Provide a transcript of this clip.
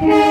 Hey.